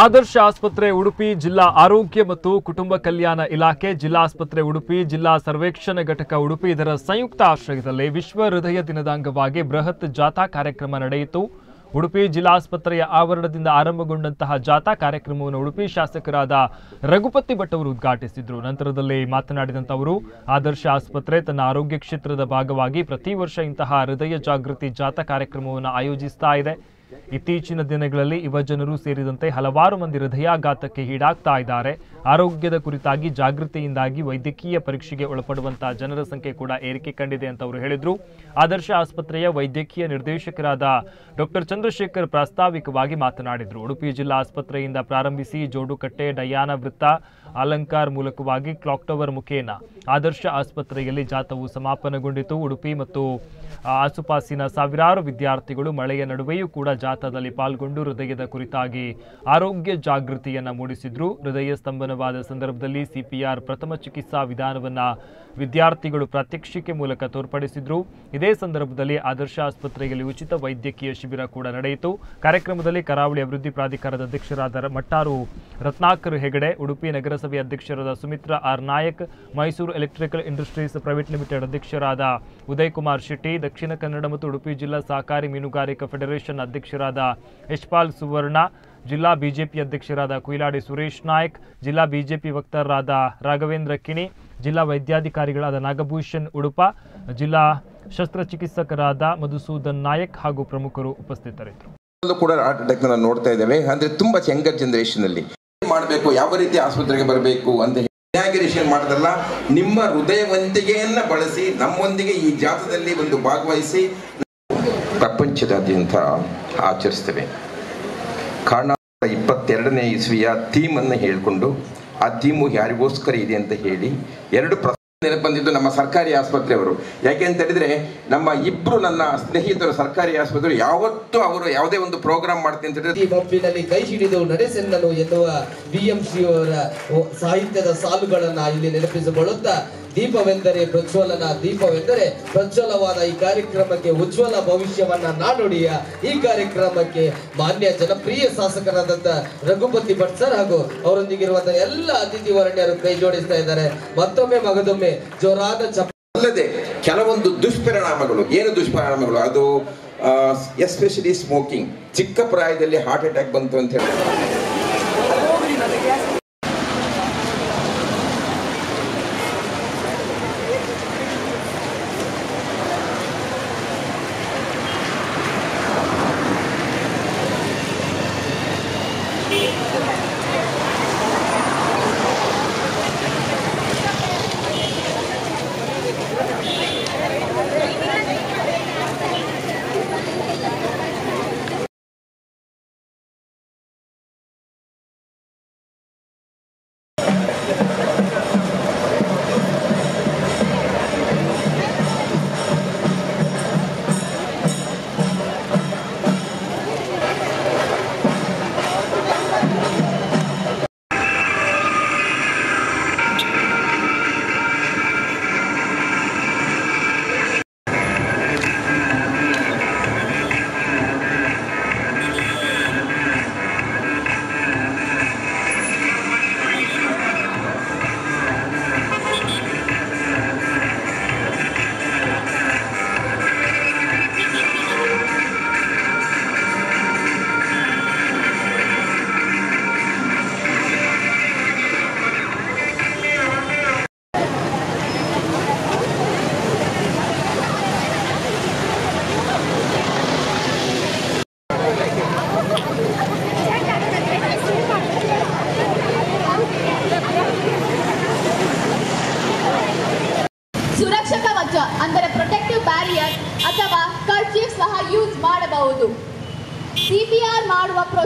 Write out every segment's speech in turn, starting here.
ಆದರ್ಶ ಆಸ್ಪತ್ರೆ ಉಡುಪಿ ಜಿಲ್ಲಾ ಆರೋಗ್ಯ ಮತ್ತು ಕುಟುಂಬ ಕಲ್ಯಾಣ ಇಲಾಖೆ ಜಿಲ್ಲಾಸ್ಪತ್ರೆ ಉಡುಪಿ, ಜಿಲ್ಲಾ ಸರ್ವೇಕ್ಷಣ ಘಟಕ ಉಡುಪಿ ಇದರ ಸಂಯುಕ್ತ ಆಶ್ರಯದಲ್ಲಿ ವಿಶ್ವ ಹೃದಯ ದಿನದ ಅಂಗವಾಗಿ ಬೃಹತ್ ಜಾಥಾ ಕಾರ್ಯಕ್ರಮ ನಡೆಯಿತು. ಉಡುಪಿ ಜಿಲ್ಲಾಸ್ಪತ್ರೆಯ ಆವರಣದಿಂದ ಆರಂಭಗೊಂಡಂತಹ ಜಾಥಾ ಕಾರ್ಯಕ್ರಮವನ್ನು ಉಡುಪಿ ಶಾಸಕರಾದ ರಘುಪತಿ ಭಟ್ ಅವರು ಉದ್ಘಾಟಿಸಿದ್ರು. ನಂತರದಲ್ಲಿ ಮಾತನಾಡಿದಂತವರು, ಆದರ್ಶ ಆಸ್ಪತ್ರೆ ತನ್ನ ಆರೋಗ್ಯ ಕ್ಷೇತ್ರದ ಭಾಗವಾಗಿ ಪ್ರತಿ ವರ್ಷ ಇಂತಹ ಹೃದಯ ಜಾಗೃತಿ ಜಾಥಾ ಕಾರ್ಯಕ್ರಮವನ್ನು ಆಯೋಜಿಸ್ತಾ ಇದೆ. ಇತ್ತೀಚಿನ ದಿನಗಳಲ್ಲಿ ಯುವಜನರು ಸೇರಿದಂತೆ ಹಲವಾರು ಮಂದಿ ಹೃದಯಾಘಾತಕ್ಕೆ ಈಡಾಗ್ತಾ ಇದ್ದಾರೆ. ಆರೋಗ್ಯದ ಕುರಿತಾಗಿ ಜಾಗೃತಿಯಿಂದಾಗಿ ವೈದ್ಯಕೀಯ ಪರೀಕ್ಷೆಗೆ ಒಳಪಡುವಂತಹ ಜನರ ಸಂಖ್ಯೆ ಕೂಡ ಏರಿಕೆ ಕಂಡಿದೆ ಅಂತ ಅವರು ಹೇಳಿದರು. ಆದರ್ಶ ಆಸ್ಪತ್ರೆಯ ವೈದ್ಯಕೀಯ ನಿರ್ದೇಶಕರಾದ ಡಾಕ್ಟರ್ ಚಂದ್ರಶೇಖರ್ ಪ್ರಾಸ್ತಾವಿಕವಾಗಿ ಮಾತನಾಡಿದರು. ಉಡುಪಿ ಜಿಲ್ಲಾ ಆಸ್ಪತ್ರೆಯಿಂದ ಪ್ರಾರಂಭಿಸಿ ಜೋಡುಕಟ್ಟೆ, ಡಯಾನ ವೃತ್ತ, ಅಲಂಕಾರ್ ಮೂಲಕವಾಗಿ ಕ್ಲಾಕ್ ಟವರ್ ಮುಖೇನ ಆದರ್ಶ ಆಸ್ಪತ್ರೆಯಲ್ಲಿ ಜಾಥವು ಸಮಾಪನಗೊಂಡಿತು. ಉಡುಪಿ ಮತ್ತು ಆಸುಪಾಸಿನ ಸಾವಿರಾರು ವಿದ್ಯಾರ್ಥಿಗಳು ಮಳೆಯ ನಡುವೆಯೂ ಕೂಡ ಜಾಥಾದಲ್ಲಿ ಪಾಲ್ಗೊಂಡು ಹೃದಯದ ಕುರಿತಾಗಿ ಆರೋಗ್ಯ ಜಾಗೃತಿಯನ್ನ ಮೂಡಿಸಿದ್ರು. ಹೃದಯ ಸ್ತಂಭನವಾದ ಸಂದರ್ಭದಲ್ಲಿ ಸಿಪಿಆರ್ ಪ್ರಥಮ ಚಿಕಿತ್ಸಾ ವಿಧಾನವನ್ನ ವಿದ್ಯಾರ್ಥಿಗಳು ಪ್ರಾತ್ಯಕ್ಷಿಕೆ ಮೂಲಕ ತೋರ್ಪಡಿಸಿದ್ರು. ಇದೇ ಸಂದರ್ಭದಲ್ಲಿ ಆದರ್ಶ ಆಸ್ಪತ್ರೆಯಲ್ಲಿ ಉಚಿತ ವೈದ್ಯಕೀಯ ಶಿಬಿರ ಕೂಡ ನಡೆಯಿತು. ಕಾರ್ಯಕ್ರಮದಲ್ಲಿ ಕರಾವಳಿ ಅಭಿವೃದ್ಧಿ ಪ್ರಾಧಿಕಾರದ ಅಧ್ಯಕ್ಷರಾದ ಮಟ್ಟಾರು ರತ್ನಾಕರ್ ಹೆಗಡೆ, ಉಡುಪಿ ನಗರಸಭೆ ಅಧ್ಯಕ್ಷರಾದ Sumitra R Nayak, Mysuru electrical industries private limited ಅಧ್ಯಕ್ಷರಾದ ಉದಯ್ ಕುಮಾರ್ ಶೆಟ್ಟಿ, ದಕ್ಷಿಣ ಕನ್ನಡ ಮತ್ತು ಉಡುಪಿ ಜಿಲ್ಲಾ ಸಹಕಾರಿ ಮೀನುಗಾರಿಕಾ ಫೆಡರೇಷನ್ ಅಧ್ಯಕ್ಷರಾದ ಯಶ್ಪಾಲ್ ಸುವರ್ಣ, ಜಿಲ್ಲಾ ಬಿಜೆಪಿ ಅಧ್ಯಕ್ಷರಾದ ಕುಯಿಲಾಡಿ ಸುರೇಶ್ ನಾಯ್ಕ್, ಜಿಲ್ಲಾ ಬಿಜೆಪಿ ವಕ್ತಾರರಾದ ರಾಘವೇಂದ್ರ ಕಿಣಿ, ಜಿಲ್ಲಾ ವೈದ್ಯಾಧಿಕಾರಿಗಳಾದ ನಾಗಭೂಷಣ್ ಉಡುಪ, ಜಿಲ್ಲಾ ಶಸ್ತ್ರಚಿಕಿತ್ಸಕರಾದ ಮಧುಸೂದನ್ ನಾಯಕ್ ಹಾಗೂ ಪ್ರಮುಖರು ಉಪಸ್ಥಿತರಿದ್ದರು. ಕೂಡ ಹಾರ್ಟ್ ನೋಡ್ತಾ ಇದ್ದೇವೆ. ಅಂದ್ರೆ ತುಂಬಾ ಯಂಗರ್ ಜನರೇಷನ್ ಅಲ್ಲಿ. ಮಾಡಬೇಕು? ಯಾವ ರೀತಿ ಆಸ್ಪತ್ರೆಗೆ ಬರಬೇಕು ಅಂತ ಇನಾಗ್ರೇಷನ್ ಮಾಡೋದಲ್ಲ? ನಿಮ್ಮ ಹೃದಯವಂತಿಕೆಯನ್ನ ಬಳಸಿ, ನಮ್ಮೊಂದಿಗೆ ಈ ಜಾತದಲ್ಲಿ ಒಂದು ಭಾಗವಹಿಸಿ. ಪ್ರಪಂಚದಾದ್ಯಂತ ಆಚರಿಸ್ತೇವೆ ಕಾರಣ ಇಪ್ಪತ್ತೆರಡನೇ ಇಸ್ವಿಯ ಥೀಮ್ ಅನ್ನು ಹೇಳಿಕೊಂಡು ಆ ಥೀಮು ಯಾರಿಗೋಸ್ಕರ ಇದೆ ಅಂತ ಹೇಳಿ ಎರಡು ಪ್ರ ನೆನಪು ಬಂದಿದ್ದು ನಮ್ಮ ಸರ್ಕಾರಿ ಆಸ್ಪತ್ರೆಯವರು. ಯಾಕೆ ಅಂತ ಹೇಳಿದ್ರೆ ನಮ್ಮ ಇಬ್ರು ನನ್ನ ಸ್ನೇಹಿತರು ಸರ್ಕಾರಿ ಆಸ್ಪತ್ರೆ ಯಾವತ್ತೂ ಅವರು ಯಾವುದೇ ಒಂದು ಪ್ರೋಗ್ರಾಮ್ ಮಾಡ್ತೀನಿ ಅಂತ ಹೇಳಿದ್ರೆ ಈ ಮಬ್ಬಿನಲ್ಲಿ ಕೈ ಹಿಡಿದು ನಡೆಸೆನ್ನಲು ಎನ್ನುವ ಬಿಎಂಸಿ ಅವರ ಸಾಹಿತ್ಯದ ಸಾಲುಗಳನ್ನು ಇಲ್ಲಿ ನೆನಪಿಸಿಕೊಳ್ಳುತ್ತಾ ದೀಪವೆಂದರೆ ಪ್ರಜ್ವಲನ, ದೀಪವೆಂದರೆ ಪ್ರಜ್ವಲವಾದ ಈ ಕಾರ್ಯಕ್ರಮಕ್ಕೆ ಉಜ್ವಲ ಭವಿಷ್ಯವನ್ನ ನಾನುಡಿಯ ಈ ಕಾರ್ಯಕ್ರಮಕ್ಕೆ ಮಾನ್ಯ ಜನಪ್ರಿಯ ಶಾಸಕರಾದಂತ ರಘುಪತಿ ಭಟ್ ಸರ್ ಹಾಗೂ ಅವರೊಂದಿಗಿರುವಂತಹ ಎಲ್ಲ ಅತಿಥಿ ವರ್ಣ್ಯರು ಕೈ ಜೋಡಿಸ್ತಾ ಇದ್ದಾರೆ. ಮತ್ತೊಮ್ಮೆ ಮಗದೊಮ್ಮೆ ಜೋರಾದ ಅಲ್ಲದೆ ಕೆಲವೊಂದು ದುಷ್ಪರಿಣಾಮಗಳು, ಏನು ದುಷ್ಪರಿಣಾಮಗಳು? ಅದು ಎಸ್ಪೆಷಲಿ ಸ್ಮೋಕಿಂಗ್ ಚಿಕ್ಕ ಪ್ರಾಯದಲ್ಲಿ ಹಾರ್ಟ್ ಅಟ್ಯಾಕ್ ಬಂತು ಅಂತ ಹೇಳಿ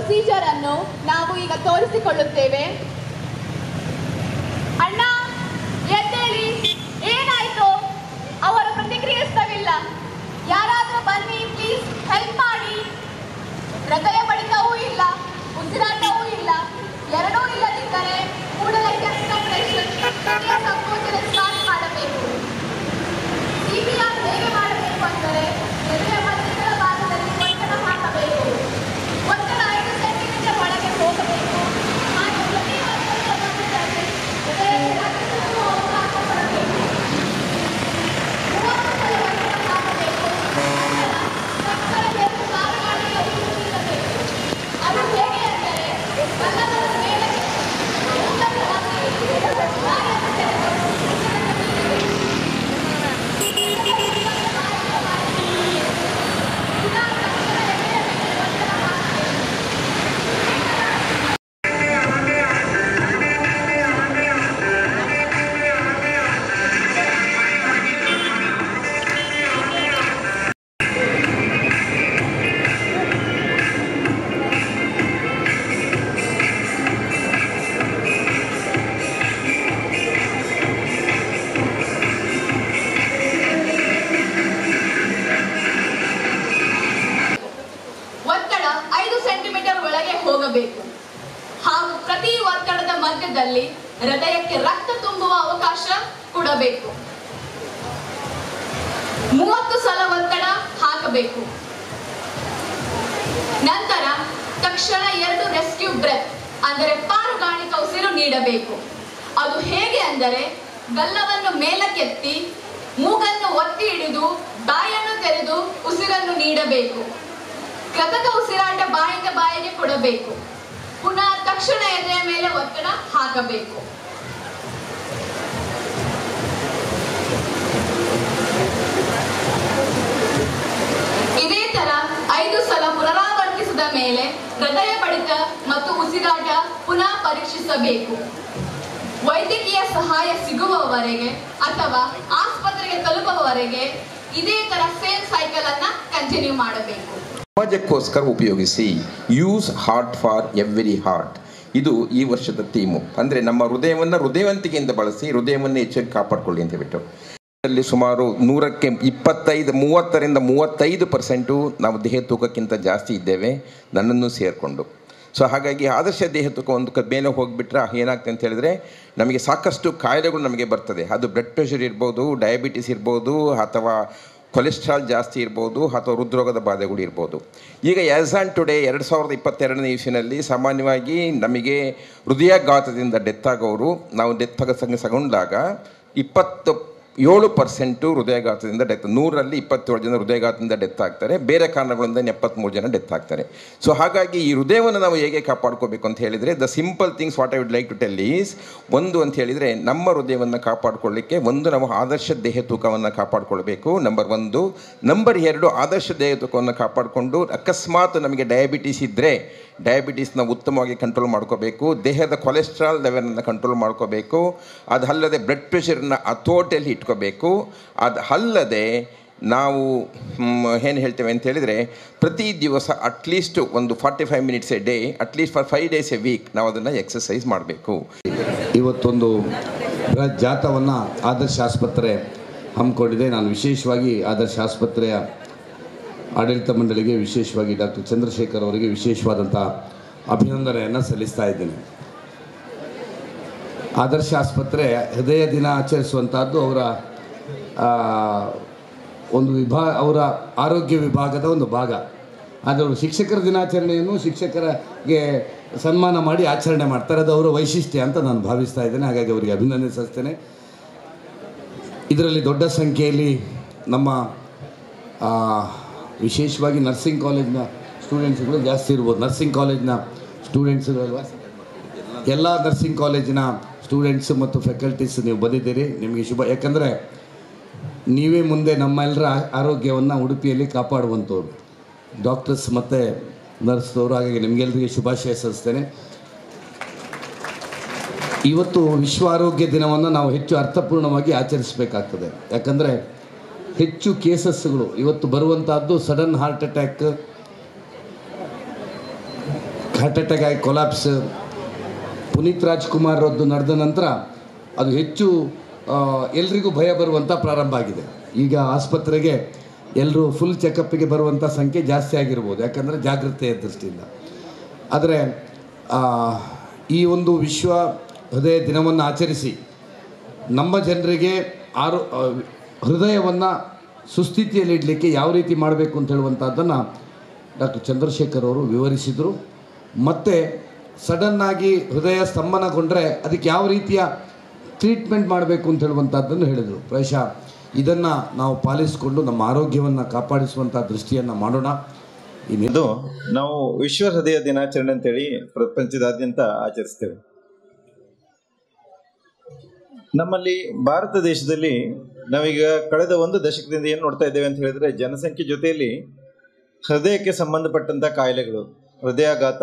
ಪ್ರೊಸೀಜರ್ ಅನ್ನು ನಾವು ಈಗ ತೋರಿಸಿಕೊಳ್ಳುತ್ತೇವೆ. ಹಾಗೂ ಪ್ರತಿ ಒತ್ತಡದ ಮಧ್ಯದಲ್ಲಿ ಹೃದಯಕ್ಕೆ ರಕ್ತ ತುಂಬುವ ಅವಕಾಶ ಕೊಡಬೇಕು. ಮೂವತ್ತು ಸಲ ಒತ್ತಡ ಹಾಕಬೇಕು. ನಂತರ ತಕ್ಷಣ ಎರಡು ರೆಸ್ಕ್ಯೂ ಬ್ರೆತ್, ಅಂದರೆ ಪಾರುಗಾಣಿಕ ಉಸಿರು ನೀಡಬೇಕು. ಅದು ಹೇಗೆ ಅಂದರೆ, ಗಲ್ಲವನ್ನು ಮೇಲಕ್ಕೆತ್ತಿ ಮೂಗನ್ನು ಒತ್ತಿ ಹಿಡಿದು ಬಾಯನ್ನು ತೆರೆದು ಉಸಿರನ್ನು ನೀಡಬೇಕು. ಕೃತಕ ಉಸಿರಾಟ ಬಾಯಿಂದ ಬಾಯಿಗೆ ಕೊಡಬೇಕು. ಪುನಃ ತಕ್ಷಣ ಎದೆಯ ಮೇಲೆ ಒತ್ತಡ ಹಾಕಬೇಕು. ಇದೇ ತರ ಐದು ಸಲ ಪುನರಾವರ್ತಿಸಿದ ಮೇಲೆ ಹೃದಯ ಬಡಿತ ಮತ್ತು ಉಸಿರಾಟ ಪುನಃ ಪರೀಕ್ಷಿಸಬೇಕು. ವೈದ್ಯಕೀಯ ಸಹಾಯ ಸಿಗುವವರೆಗೆ ಅಥವಾ ಆಸ್ಪತ್ರೆಗೆ ತಲುಪುವವರೆಗೆ ಇದೇ ತರ ಸೇಮ್ ಸೈಕಲ್ ಅನ್ನ ಕಂಟಿನ್ಯೂ ಮಾಡಬೇಕು. ಸಮಾಜಕ್ಕೋಸ್ಕರ ಉಪಯೋಗಿಸಿ use heart for every heart ಇದು ಈ ವರ್ಷದ ಥೀಮು ಅಂದರೆ ನಮ್ಮ ಹೃದಯವನ್ನು ಹೃದಯವಂತಿಕೆಯಿಂದ ಬಳಸಿ, ಹೃದಯವನ್ನು ಹೆಚ್ಚಾಗಿ ಕಾಪಾಡಿಕೊಳ್ಳಿ ಅಂತ ಬಿಟ್ಟು ಅಲ್ಲಿ ಸುಮಾರು ನೂರಕ್ಕೆ ಇಪ್ಪತ್ತೈದು, ಮೂವತ್ತರಿಂದ ಮೂವತ್ತೈದು ಪರ್ಸೆಂಟು ನಾವು ದೇಹ ತೂಕಕ್ಕಿಂತ ಜಾಸ್ತಿ ಇದ್ದೇವೆ, ನನ್ನನ್ನು ಸೇರಿಕೊಂಡು. ಸೊ ಹಾಗಾಗಿ ಆದರ್ಶ ದೇಹ ತೂಕ ಒಂದು ಕ ಹೋಗಿಬಿಟ್ರೆ ಏನಾಗ್ತದೆ ಅಂತ ಹೇಳಿದ್ರೆ, ನಮಗೆ ಸಾಕಷ್ಟು ಕಾಯಿಲೆಗಳು ನಮಗೆ ಬರ್ತದೆ. ಅದು ಬ್ಲಡ್ ಪ್ರೆಷರ್ ಇರ್ಬೋದು ಡಯಾಬಿಟಿಸ್ ಇರ್ಬೋದು, ಅಥವಾ ಕೊಲೆಸ್ಟ್ರಾಲ್ ಜಾಸ್ತಿ ಇರ್ಬೋದು ಅಥವಾ ಹೃದ್ರೋಗದ ಬಾಧೆಗಳು ಇರ್ಬೋದು. ಈಗ ಆ್ಯಸ್ ಆನ್ ಟುಡೇ ಎರಡು ಸಾವಿರದ ಇಪ್ಪತ್ತೆರಡನೇ ಇಸ್ವಿನಲ್ಲಿ ಸಾಮಾನ್ಯವಾಗಿ ನಮಗೆ ಹೃದಯಾಘಾತದಿಂದ ಡೆತ್ ಆಗೋರು ನಾವು ಡೆತ್ ಆಗ ಸಗೊಂಡಾಗ ಇಪ್ಪತ್ತು ಏಳು ಪರ್ಸೆಂಟು ಹೃದಯಘಾತದಿಂದ ಡೆತ್ ನೂರಲ್ಲಿ ಇಪ್ಪತ್ತೇಳು ಜನ ಹೃದಯಘಾತದಿಂದ ಡೆತ್ ಆಗ್ತಾರೆ. ಬೇರೆ ಕಾರಣಗಳಿಂದ ಎಪ್ಪತ್ತ್ಮೂರು ಜನ ಡೆತ್ ಆಗ್ತಾರೆ. ಸೊ ಹಾಗಾಗಿ ಈ ಹೃದಯವನ್ನು ನಾವು ಹೇಗೆ ಕಾಪಾಡ್ಕೋಬೇಕು ಅಂತ ಹೇಳಿದರೆ the simple things what I would like to tell is ಒಂದು ಅಂತ ಹೇಳಿದರೆ, ನಮ್ಮ ಹೃದಯವನ್ನು ಕಾಪಾಡಿಕೊಳ್ಳಿಕ್ಕೆ ಒಂದು ನಾವು ಆದರ್ಶ ದೇಹ ತೂಕವನ್ನು ಕಾಪಾಡಿಕೊಳ್ಬೇಕು. ನಂಬರ್ ಒಂದು. ನಂಬರ್ ಎರಡು, ಆದರ್ಶ ದೇಹ ತೂಕವನ್ನು ಕಾಪಾಡಿಕೊಂಡು ಅಕಸ್ಮಾತ್ ನಮಗೆ ಡಯಾಬಿಟೀಸ್ ಇದ್ದರೆ ಡಯಾಬಿಟೀಸ್ನ ಉತ್ತಮವಾಗಿ ಕಂಟ್ರೋಲ್ ಮಾಡ್ಕೋಬೇಕು, ದೇಹದ ಕೊಲೆಸ್ಟ್ರಾಲ್ ಲೆವೆಲನ್ನು ಕಂಟ್ರೋಲ್ ಮಾಡ್ಕೋಬೇಕು, ಅದಲ್ಲದೆ ಬ್ಲಡ್ ಪ್ರೆಷರನ್ನ ಹತೋಟಿಯಲ್ಲಿ ಇಟ್ಕೋಬೇಕು. ಅದು ಅಲ್ಲದೆ ನಾವು ಏನು ಹೇಳ್ತೇವೆ ಅಂತ ಹೇಳಿದರೆ, ಪ್ರತಿ ದಿವಸ ಅಟ್ಲೀಸ್ಟ್ ಒಂದು forty five minutes a day at least for five days a week ನಾವು ಅದನ್ನು ಎಕ್ಸಸೈಸ್ ಮಾಡಬೇಕು. ಇವತ್ತೊಂದು ಜಾಥವನ್ನು ಆದರ್ಶ ಆಸ್ಪತ್ರೆ ಹಮ್ಮಿಕೊಂಡಿದೆ. ನಾನು ವಿಶೇಷವಾಗಿ ಆದರ್ಶ ಆಸ್ಪತ್ರೆಯ ಆಡಳಿತ ಮಂಡಳಿಗೆ ವಿಶೇಷವಾಗಿ ಡಾಕ್ಟರ್ ಚಂದ್ರಶೇಖರ್ ಅವರಿಗೆ ವಿಶೇಷವಾದಂಥ ಅಭಿನಂದನೆಯನ್ನು ಸಲ್ಲಿಸ್ತಾ ಇದ್ದೇನೆ. ಆದರ್ಶ ಆಸ್ಪತ್ರೆ ಹೃದಯ ದಿನ ಆಚರಿಸುವಂಥದ್ದು ಅವರ ಒಂದು ವಿಭಾ, ಅವರ ಆರೋಗ್ಯ ವಿಭಾಗದ ಒಂದು ಭಾಗ. ಆದರೆ ಶಿಕ್ಷಕರ ದಿನಾಚರಣೆಯನ್ನು ಶಿಕ್ಷಕರಿಗೆ ಸನ್ಮಾನ ಮಾಡಿ ಆಚರಣೆ ಮಾಡ್ತಾರೆ. ಅದು ಅವರ ವೈಶಿಷ್ಟ್ಯ ಅಂತ ನಾನು ಭಾವಿಸ್ತಾ ಇದ್ದೇನೆ. ಹಾಗಾಗಿ ಅವರಿಗೆ ಅಭಿನಂದನೆ ಸಲ್ಲಿಸ್ತೇನೆ. ಇದರಲ್ಲಿ ದೊಡ್ಡ ಸಂಖ್ಯೆಯಲ್ಲಿ ನಮ್ಮ ವಿಶೇಷವಾಗಿ ನರ್ಸಿಂಗ್ ಕಾಲೇಜ್ನ ಸ್ಟೂಡೆಂಟ್ಸ್ಗಳು ಜಾಸ್ತಿ ಇರ್ಬೋದು. ನರ್ಸಿಂಗ್ ಕಾಲೇಜ್ನ ಸ್ಟೂಡೆಂಟ್ಸ್ಗಳಲ್ವಾ ಎಲ್ಲ ನರ್ಸಿಂಗ್ ಕಾಲೇಜಿನ ಸ್ಟೂಡೆಂಟ್ಸ್ ಮತ್ತು ಫ್ಯಾಕಲ್ಟೀಸ್ ನೀವು ಬಂದಿದ್ದೀರಿ ನಿಮಗೆ ಶುಭ. ಯಾಕಂದರೆ ನೀವೇ ಮುಂದೆ ನಮ್ಮೆಲ್ಲರ ಆರೋಗ್ಯವನ್ನು ಉಡುಪಿಯಲ್ಲಿ ಕಾಪಾಡುವಂಥವ್ರು. ಡಾಕ್ಟರ್ಸ್ ಮತ್ತು ನರ್ಸ್ದವರು ಹಾಗಾಗಿ ನಿಮಗೆಲ್ಲರಿಗೆ ಶುಭಾಶಯ ಸಲ್ಲಿಸ್ತೇನೆ. ಇವತ್ತು ವಿಶ್ವ ಆರೋಗ್ಯ ದಿನವನ್ನು ನಾವು ಹೆಚ್ಚು ಅರ್ಥಪೂರ್ಣವಾಗಿ ಆಚರಿಸಬೇಕಾಗ್ತದೆ. ಯಾಕಂದರೆ ಹೆಚ್ಚು ಕೇಸಸ್ಗಳು ಇವತ್ತು ಬರುವಂತಹದ್ದು sudden heart attack heart attack ಆಗಿ ಕೊಲಾಪ್ಸ್ ಪುನೀತ್ ರಾಜ್ಕುಮಾರ್ ರದ್ದು ನಡೆದ ನಂತರ ಅದು ಹೆಚ್ಚು ಎಲ್ರಿಗೂ ಭಯ ಬರುವಂಥ ಪ್ರಾರಂಭ ಆಗಿದೆ. ಈಗ ಆಸ್ಪತ್ರೆಗೆ ಎಲ್ಲರೂ ಫುಲ್ ಚೆಕಪ್ಪಿಗೆ ಬರುವಂಥ ಸಂಖ್ಯೆ ಜಾಸ್ತಿ ಆಗಿರ್ಬೋದು. ಯಾಕಂದರೆ ಜಾಗೃತೆಯ ದೃಷ್ಟಿಯಿಂದ. ಆದರೆ ಈ ಒಂದು ವಿಶ್ವ ಹೃದಯ ದಿನವನ್ನು ಆಚರಿಸಿ ನಮ್ಮ ಜನರಿಗೆ ಆರೋ ಹೃದಯವನ್ನು ಸುಸ್ಥಿತಿಯಲ್ಲಿಡಲಿಕ್ಕೆ ಯಾವ ರೀತಿ ಮಾಡಬೇಕು ಅಂತ ಹೇಳುವಂಥದ್ದನ್ನು ಡಾಕ್ಟರ್ ಚಂದ್ರಶೇಖರ್ ಅವರು ವಿವರಿಸಿದರು. ಮತ್ತು ಸಡನ್ನಾಗಿ ಹೃದಯ ಸ್ತಂಭನಗೊಂಡ್ರೆ ಅದಕ್ಕೆ ಯಾವ ರೀತಿಯ ಟ್ರೀಟ್ಮೆಂಟ್ ಮಾಡಬೇಕು ಅಂತ ಹೇಳುವಂಥದ್ದನ್ನು ಹೇಳಿದರು. ಪ್ರಾಯಶಃ ಇದನ್ನು ನಾವು ಪಾಲಿಸಿಕೊಂಡು ನಮ್ಮ ಆರೋಗ್ಯವನ್ನು ಕಾಪಾಡಿಸುವಂಥ ದೃಷ್ಟಿಯನ್ನು ಮಾಡೋಣ. ಇನ್ನಿದು ನಾವು ವಿಶ್ವ ಹೃದಯ ದಿನಾಚರಣೆ ಅಂತೇಳಿ ಪ್ರಪಂಚದಾದ್ಯಂತ ಆಚರಿಸ್ತೇವೆ. ನಮ್ಮಲ್ಲಿ ಭಾರತ ದೇಶದಲ್ಲಿ ನಾವೀಗ ಕಳೆದ ಒಂದು ದಶಕದಿಂದ ಏನು ನೋಡ್ತಾ ಇದ್ದೇವೆ ಅಂತ ಹೇಳಿದ್ರೆ ಜನಸಂಖ್ಯೆ ಜೊತೆಯಲ್ಲಿ ಹೃದಯಕ್ಕೆ ಸಂಬಂಧಪಟ್ಟಂಥ ಕಾಯಿಲೆಗಳು, ಹೃದಯಾಘಾತ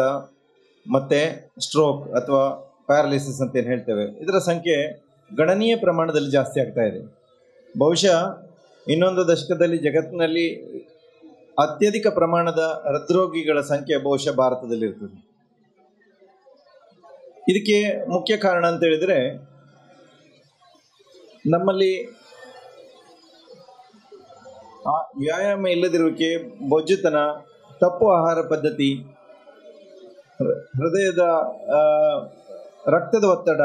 ಮತ್ತೆ ಸ್ಟ್ರೋಕ್ ಅಥವಾ ಪ್ಯಾರಾಲಿಸಿಸ್ ಅಂತ ಏನು ಹೇಳ್ತೇವೆ. ಇದರ ಸಂಖ್ಯೆ ಗಣನೀಯ ಪ್ರಮಾಣದಲ್ಲಿ ಜಾಸ್ತಿ ಆಗ್ತಾ ಇದೆ. ಬಹುಶಃ ಇನ್ನೊಂದು ದಶಕದಲ್ಲಿ ಜಗತ್ತಿನಲ್ಲಿ ಅತ್ಯಧಿಕ ಪ್ರಮಾಣದ ಹೃದ್ರೋಗಿಗಳ ಸಂಖ್ಯೆ ಬಹುಶಃ ಭಾರತದಲ್ಲಿ ಇರ್ತದೆ. ಇದಕ್ಕೆ ಮುಖ್ಯ ಕಾರಣ ಅಂತ ಹೇಳಿದ್ರೆ ನಮ್ಮಲ್ಲಿ ವ್ಯಾಯಾಮ ಇಲ್ಲದಿರುವಿಕೆ, ಬೊಜ್ಜುತನ, ತಪ್ಪು ಆಹಾರ ಪದ್ಧತಿ, ಹೃದಯದ ರಕ್ತದ ಒತ್ತಡ,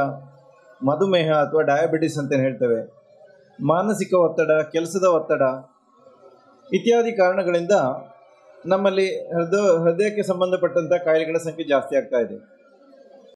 ಮಧುಮೇಹ ಅಥವಾ ಡಯಾಬಿಟಿಸ್ ಅಂತ ಹೇಳ್ತೇವೆ, ಮಾನಸಿಕ ಒತ್ತಡ, ಕೆಲಸದ ಒತ್ತಡ ಇತ್ಯಾದಿ ಕಾರಣಗಳಿಂದ ನಮ್ಮಲ್ಲಿ ಹೃದಯ, ಹೃದಯಕ್ಕೆ ಸಂಬಂಧಪಟ್ಟಂಥ ಕಾಯಿಲೆಗಳ ಸಂಖ್ಯೆ ಜಾಸ್ತಿ ಆಗ್ತಾ ಇದೆ.